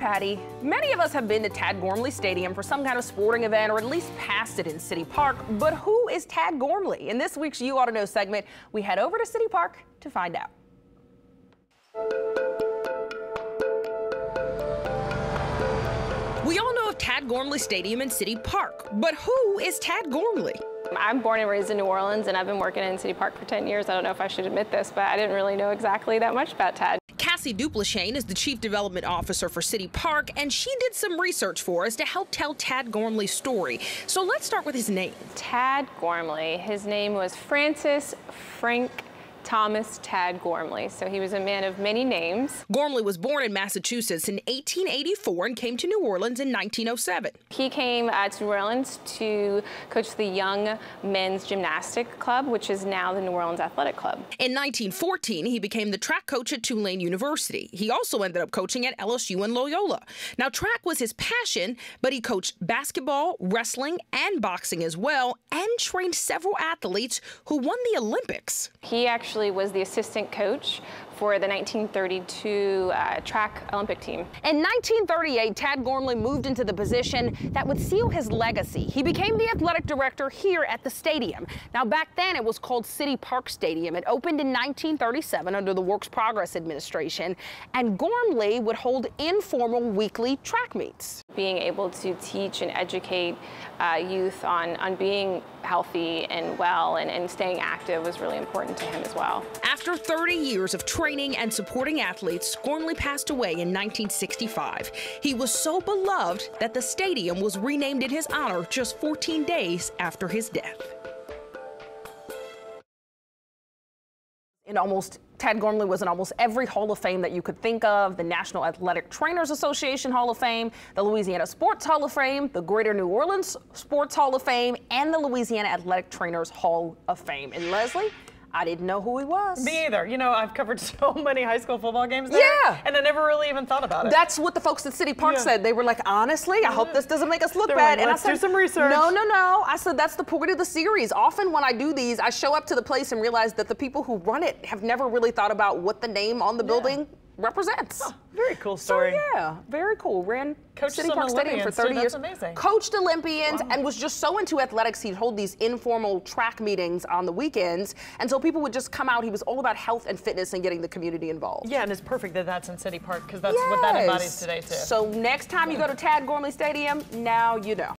Patty. Many of us have been to Tad Gormley Stadium for some kind of sporting event or at least passed it in City Park. But who is Tad Gormley? In this week's You Ought to Know segment, we head over to City Park to find out. We all know of Tad Gormley Stadium in City Park, but who is Tad Gormley? I'm born and raised in New Orleans and I've been working in City Park for 10 years. I don't know if I should admit this, but I didn't really know exactly that much about Tad. Cassie Duplashane is the Chief Development Officer for City Park, and she did some research for us to help tell Tad Gormley's story. So let's start with his name. Tad Gormley. His name was Francis Frank Thomas Tad Gormley. So he was a man of many names. Gormley was born in Massachusetts in 1884 and came to New Orleans in 1907. He came uh, to New Orleans to coach the Young Men's Gymnastic Club, which is now the New Orleans Athletic Club. In 1914, he became the track coach at Tulane University. He also ended up coaching at LSU and Loyola. Now, track was his passion, but he coached basketball, wrestling, and boxing as well, and trained several athletes who won the Olympics. He actually actually was the assistant coach for the 1932 uh, track Olympic team. In 1938, Tad Gormley moved into the position that would seal his legacy. He became the athletic director here at the stadium. Now, back then, it was called City Park Stadium. It opened in 1937 under the Works Progress Administration, and Gormley would hold informal weekly track meets. Being able to teach and educate uh, youth on, on being healthy and well and, and staying active was really important to him as well. After 30 years of training, and supporting athletes, Gormley passed away in 1965. He was so beloved that the stadium was renamed in his honor just 14 days after his death. In almost Tad Gormley was in almost every Hall of Fame that you could think of the National Athletic Trainers Association Hall of Fame, the Louisiana Sports Hall of Fame, the Greater New Orleans Sports Hall of Fame, and the Louisiana Athletic Trainers Hall of Fame. And Leslie, I didn't know who he was. Me either. You know, I've covered so many high school football games there. Yeah. And I never really even thought about it. That's what the folks at City Park yeah. said. They were like, honestly, I hope this doesn't make us look They're bad. Like, and I said, do some research. No, no, no. I said, that's the point of the series. Often when I do these, I show up to the place and realize that the people who run it have never really thought about what the name on the yeah. building represents. Oh, very cool story. So, yeah, very cool. Ran Coached City Park Stadium for 30 too. years. Amazing. Coached Olympians wow. and was just so into athletics, he'd hold these informal track meetings on the weekends. And so people would just come out. He was all about health and fitness and getting the community involved. Yeah, and it's perfect that that's in City Park because that's yes. what that embodies today, too. So next time you go to Tad Gormley Stadium, now you know.